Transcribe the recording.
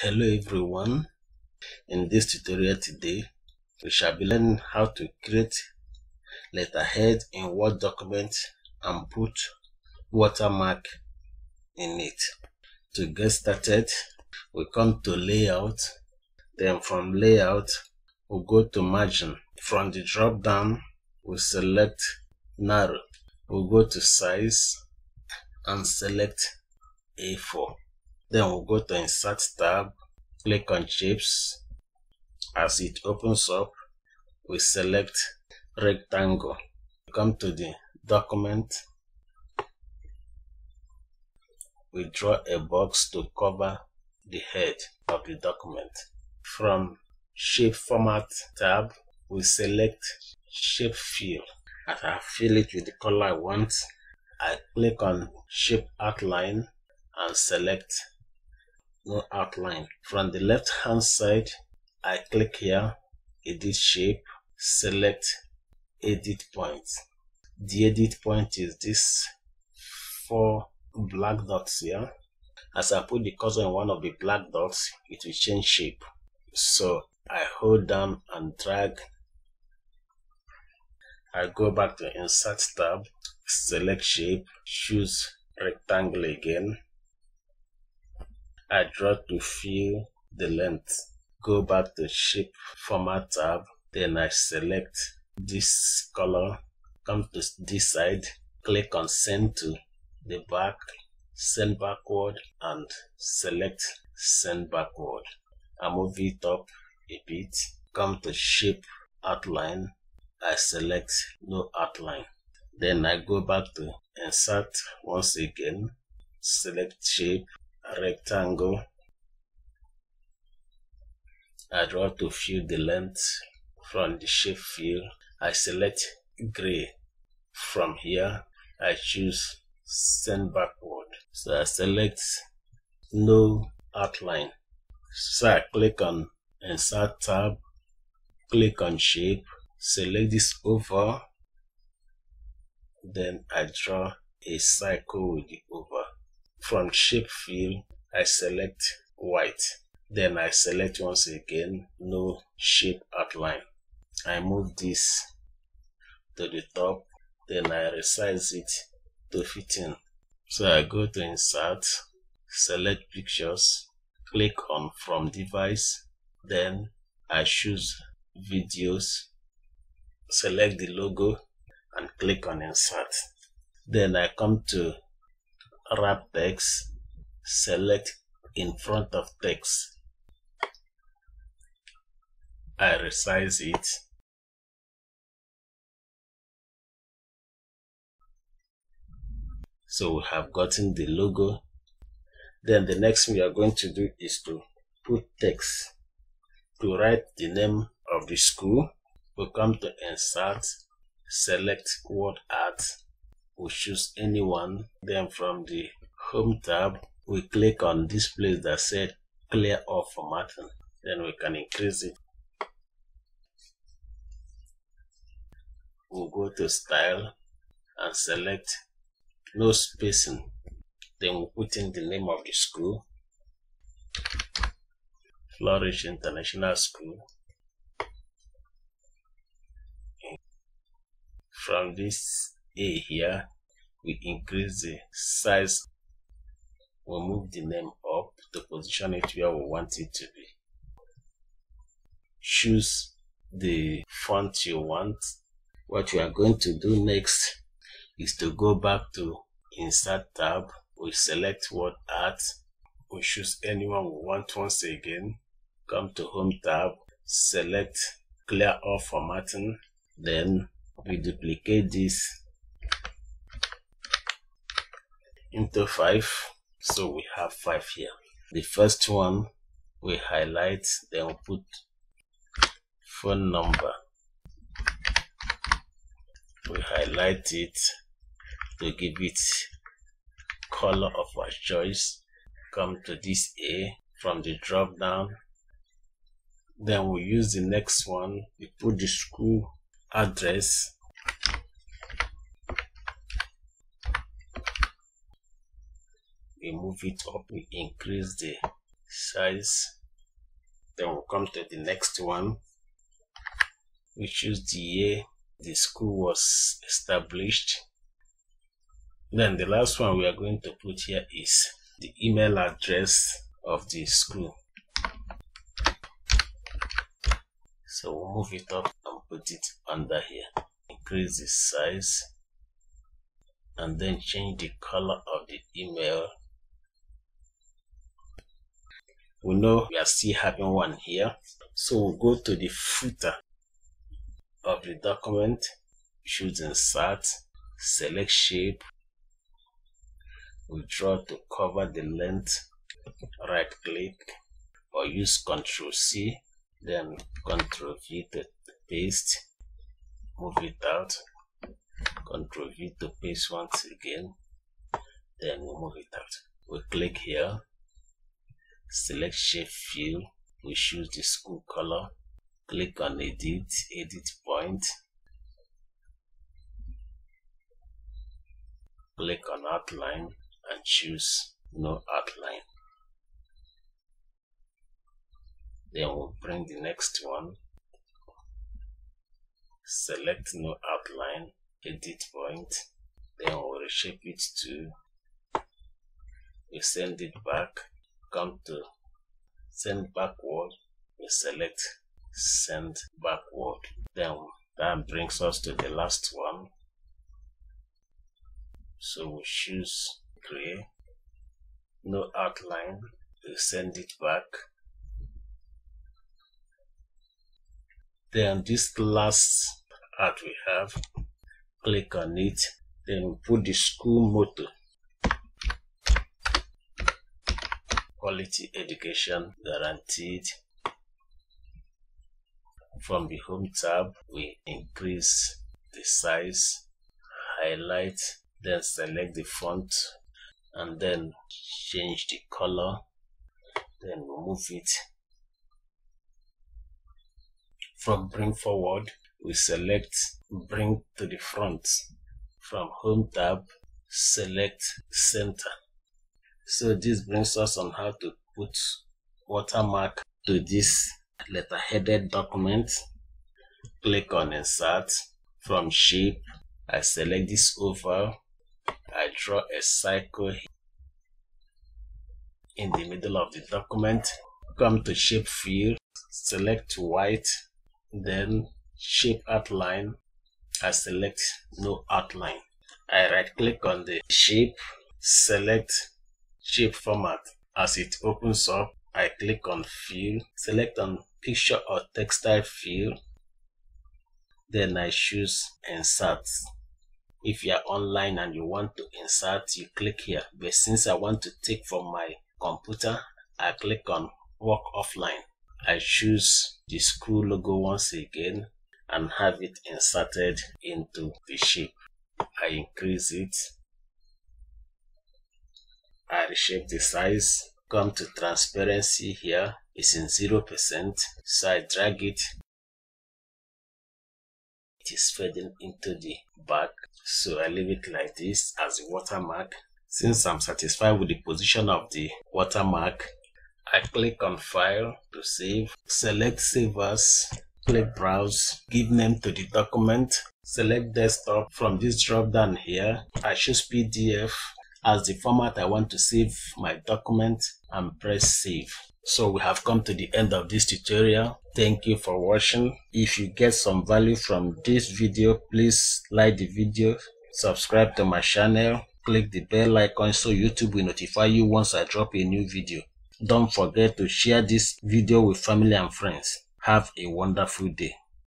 Hello everyone. In this tutorial today, we shall be learning how to create letterhead in Word document and put watermark in it. To get started, we come to layout, then from layout, we go to margin. From the drop down, we select narrow. We go to size and select A4. Then we'll go to insert tab, click on shapes. As it opens up, we select rectangle. Come to the document. We draw a box to cover the head of the document. From shape format tab, we select shape fill. As I fill it with the color I want, I click on shape outline and select no outline. From the left hand side, I click here, edit shape, select edit point. The edit point is this four black dots here. As I put the cursor in one of the black dots, it will change shape. So I hold down and drag. I go back to insert tab, select shape, choose rectangle again, I draw to fill the length. Go back to shape format tab. Then I select this color. Come to this side. Click on send to the back. Send backward and select send backward. I move it up a bit. Come to shape outline. I select no outline. Then I go back to insert once again. Select shape rectangle. I draw to fill the length from the shape fill. I select gray. From here, I choose send backward. So I select no outline. So I click on insert tab, click on shape, select this oval, then I draw a circle with the oval. From shape fill, I select white. Then I select once again, no shape outline. I move this to the top, then I resize it to fit in. So I go to insert, select pictures, click on from device, then I choose videos, select the logo and click on insert. Then I come to wrap text, select in front of text. I resize it. So we have gotten the logo. Then the next thing we are going to do is to put text. To write the name of the school, we come to insert, select word art, we choose anyone. Then from the home tab, we click on this place that said clear all formatting. Then we can increase it. We'll go to style and select no spacing. Then we'll put in the name of the school. Flourish International School. From this A here, we increase the size. We'll move the name up to position it where we want it to be. Choose the font you want. What we are going to do next is to go back to Insert tab. We select Word Art. We choose anyone we want once again. Come to Home tab. Select Clear All Formatting. Then we duplicate this into five so we have five here. The first one we highlight then we put phone number. We highlight it to give it color of our choice. Come to this a from the drop down. Then we use the next one. We put the school address we move it up we increase the size. Then we'll come to the next one we choose the year the school was established. Then the last one we are going to put here is the email address of the school. So we'll move it up and put it under here. Increase the size and then change the color of the email we know we are still having one here. So we'll go to the footer of the document. Choose insert select shape. We draw to cover the length. Right click or use ctrl c then ctrl v to paste. Move it out. Ctrl v to paste once again. Then we move it out. We click here select shape fill we choose the school color. Click on edit edit point. Click on outline and choose no outline. Then we'll bring the next one. Select no outline edit point. Then we'll reshape it to we send it back come to send backward we select send backward. Then that brings us to the last one. So we choose gray no outline we send it back. Then this last art we have click on it then put the school motto quality education guaranteed. From the home tab we increase the size highlight then select the font and then change the color then remove it. From bring forward we select bring to the front. From home tab select center so this brings us on how to put watermark to this letter headed document. Click on insert from shape. I select this oval. I draw a circle in the middle of the document. Come to shape fill select white. Then shape outline. I select no outline. I right click on the shape. Select shape format. As it opens up I click on fill select on picture or texture fill. Then I choose insert. If you are online and you want to insert you click here. But since I want to take from my computer I click on work offline. I choose the school logo once again and have it inserted into the shape. I increase it. I reshape the size. Come to transparency here. It's in 0%. So I drag it. It is fading into the back. So I leave it like this as a watermark. Since I'm satisfied with the position of the watermark, I click on file to save, select save as, click browse, give name to the document, select desktop from this drop down here. I choose PDF as the format I want to save my document and press save. So we have come to the end of this tutorial. Thank you for watching. If you get some value from this video, please like the video, subscribe to my channel, click the bell icon so YouTube will notify you once I drop a new video. Don't forget to share this video with family and friends. Have a wonderful day.